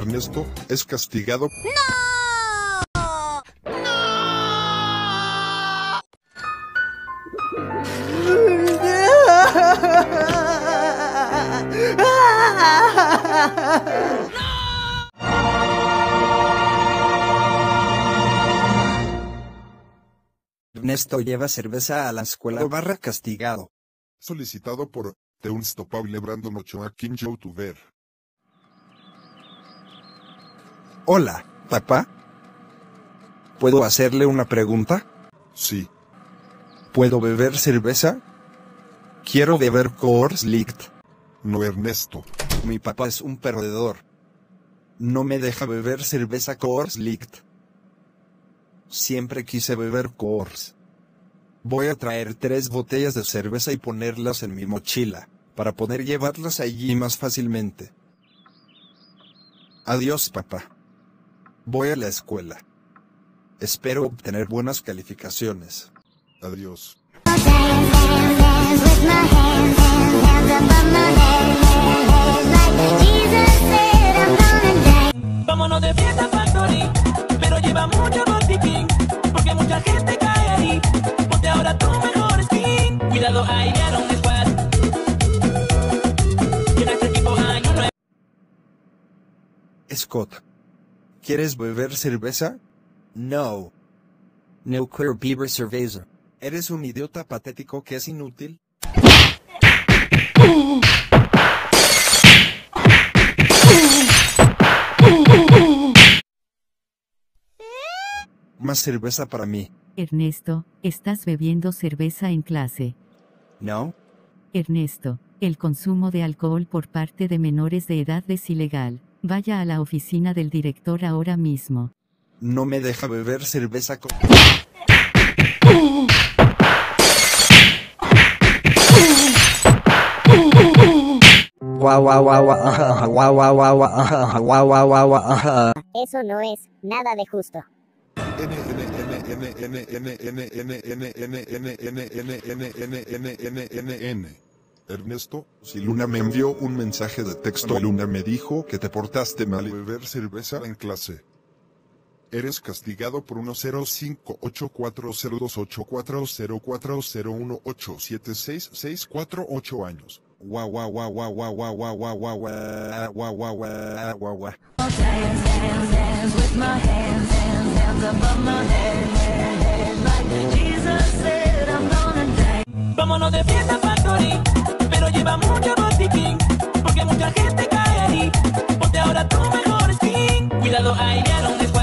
Ernesto es castigado. Ernesto lleva cerveza a la escuela barra castigado. Solicitado por The Unstoppable Brandon Ochoa Kim YouTuber. Hola, papá. ¿Puedo hacerle una pregunta? Sí, ¿Puedo beber cerveza? Quiero beber Coors Light. no Ernesto. Mi papá es un perdedor. No me deja beber cerveza Coors Light. Siempre quise beber Coors. Voy a traer tres botellas de cerveza y ponerlas en mi mochila, para poder llevarlas allí más fácilmente. Adiós, papá. Voy a la escuela. Espero obtener buenas calificaciones. Adiós. Vámonos de fiesta factory, pero lleva mucho botiquín, porque mucha gente cae ahí. Ponte ahora tu mejor skin. Cuidado, ahí un squad. En este equipo un nuevo. Scott. ¿Quieres beber cerveza? No. No quiero beber cerveza. ¿Eres un idiota patético que es inútil? Más cerveza para mí. Ernesto, estás bebiendo cerveza en clase. ¿No? Ernesto, el consumo de alcohol por parte de menores de edad es ilegal. Vaya a la oficina del director ahora mismo. No me deja beber cerveza con... Guau, guau, guau, guau, ajá, guau, guau, guau, guau, ajá, guau, guau, guau, guau, ajá. Eso no es nada de justo. N N N Ernesto, si Luna me envió un mensaje de texto, Luna me dijo que te portaste mal y beber cerveza en clase. Eres castigado por 1058402840401876648 años. Guau, guau, guau, guau, guau, guau, guau, guau, guau, guau, guau, guau, guau, guau, guau. Vámonos de fiesta cuidado, ay, mira